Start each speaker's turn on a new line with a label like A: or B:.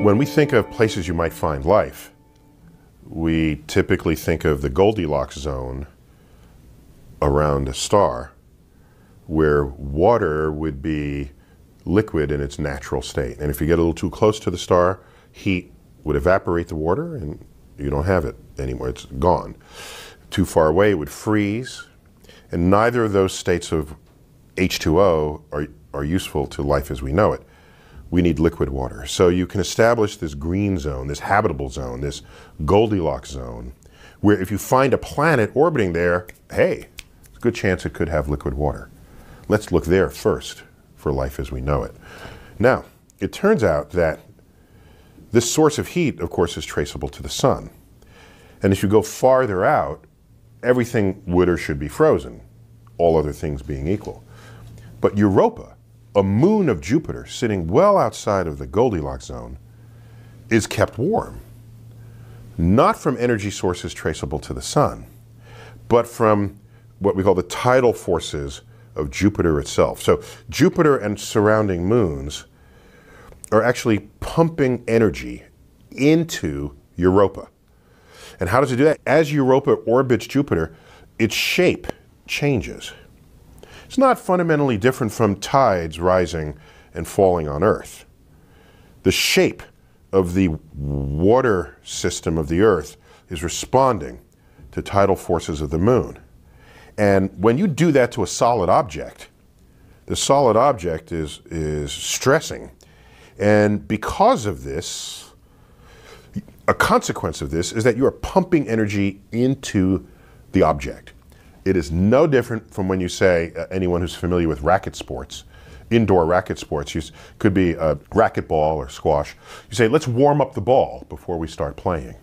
A: When we think of places you might find life, we typically think of the Goldilocks zone around a star where water would be liquid in its natural state. And if you get a little too close to the star, heat would evaporate the water and you don't have it anymore. It's gone. Too far away, it would freeze. And neither of those states of H2O are, are useful to life as we know it we need liquid water. So you can establish this green zone, this habitable zone, this Goldilocks zone, where if you find a planet orbiting there, hey, it's a good chance it could have liquid water. Let's look there first for life as we know it. Now, it turns out that this source of heat, of course, is traceable to the sun. And as you go farther out, everything would or should be frozen, all other things being equal. But Europa, a moon of Jupiter sitting well outside of the Goldilocks zone is kept warm. Not from energy sources traceable to the sun, but from what we call the tidal forces of Jupiter itself. So Jupiter and surrounding moons are actually pumping energy into Europa. And how does it do that? As Europa orbits Jupiter, its shape changes. It's not fundamentally different from tides rising and falling on Earth. The shape of the water system of the Earth is responding to tidal forces of the moon. And when you do that to a solid object, the solid object is, is stressing. And because of this, a consequence of this is that you are pumping energy into the object. It is no different from when you say uh, anyone who's familiar with racket sports, indoor racket sports, you, could be a racquetball or squash. You say, let's warm up the ball before we start playing.